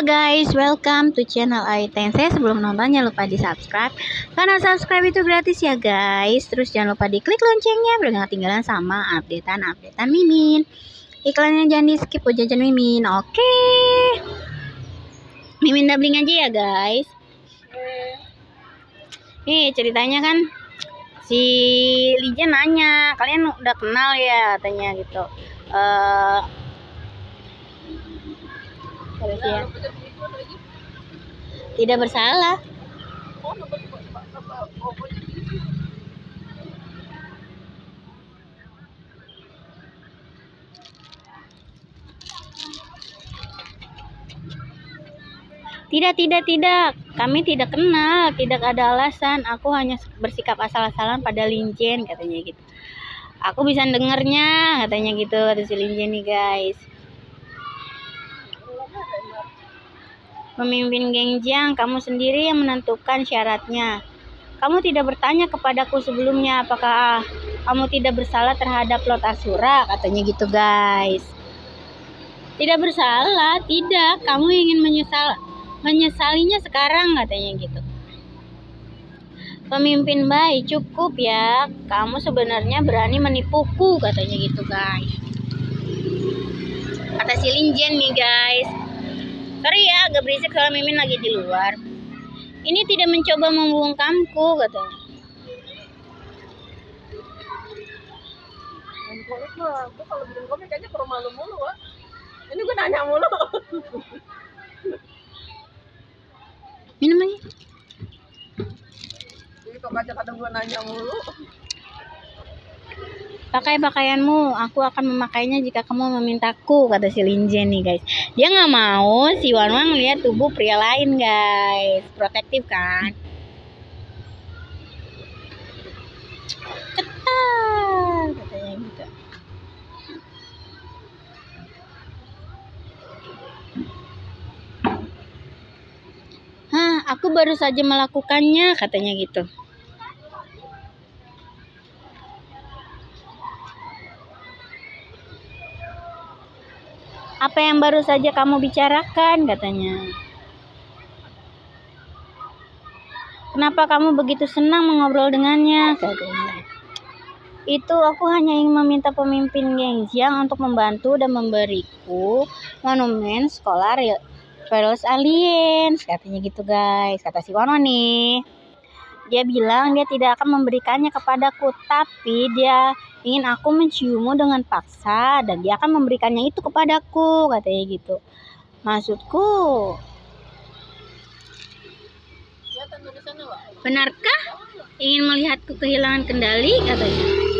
Guys, welcome to channel Aitense. Sebelum nonton jangan lupa di subscribe Karena subscribe itu gratis ya guys. Terus jangan lupa di klik loncengnya Biar gak ketinggalan sama updatean-updatean Mimin. Iklannya jangan di skip buat jajan Mimin. Oke. Mimin doubling aja ya guys. Nih ceritanya kan Si Lija nanya Kalian udah kenal ya? Katanya gitu. Eh ya. Tidak bersalah. Tidak, tidak, tidak. Kami tidak kenal, tidak ada alasan. Aku hanya bersikap asal-asalan pada Linjen, katanya gitu. Aku bisa dengernya, katanya gitu, kata si Linjen nih guys. Pemimpin geng Jiang, kamu sendiri yang menentukan syaratnya. Kamu tidak bertanya kepadaku sebelumnya apakah kamu tidak bersalah terhadap Lot Asura, katanya gitu guys. Tidak bersalah, tidak. Kamu ingin menyesal menyesalinya sekarang, katanya gitu. Pemimpin baik, cukup ya. Kamu sebenarnya berani menipuku, katanya gitu guys. Kata si Linjen nih guys. Agak berisik soalnya Mimin lagi di luar. Ini tidak mencoba membungkamku, katanya. mah, gue kalau bikin komik kayaknya ke rumah lu mulu, Wak. Ini gue nanya mulu. Minum aja. Jadi kok kaca kadang gue nanya mulu. Pakai pakaianmu, aku akan memakainya jika kamu memintaku, kata si Linjen nih guys. Dia nggak mau si Wanwan lihat tubuh pria lain guys, protektif kan. Ketar, katanya gitu. Hah, aku baru saja melakukannya, katanya gitu. Apa yang baru saja kamu bicarakan? katanya. Kenapa kamu begitu senang mengobrol dengannya? katanya. Itu aku hanya ingin meminta pemimpin geng Jiang untuk membantu dan memberiku monumen sekolah Feroz Aliens. Katanya gitu guys. Kata si Wano nih. Dia bilang dia tidak akan memberikannya kepadaku, tapi dia ingin aku menciummu dengan paksa dan dia akan memberikannya itu kepadaku, katanya gitu. Maksudku, benarkah ingin melihatku kehilangan kendali, katanya.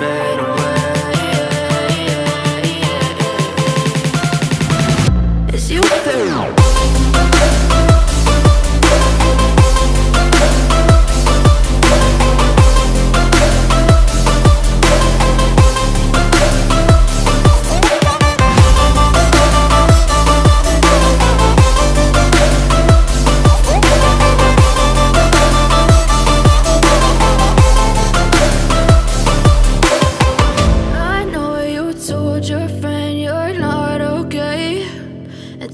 better.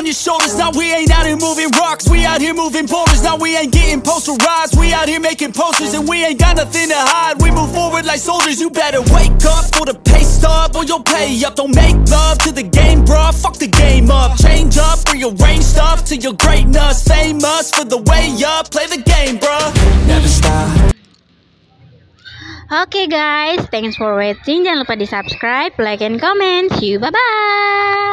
On your shoulders. Now we ain't out here moving rocks. We out here moving boulders. Now we ain't getting posterized. We out here making posters and we ain't got nothing to hide. We move forward like soldiers. You better wake up for the pay stub or you'll pay up. Don't make love to the game, bruh. Fuck the game up. Change up, rearrange stuff to your greatness. Famous for the way up. Play the game, bruh. Never stop Oke guys, thanks for watching. Jangan lupa di subscribe, like, and comment. See you, bye-bye.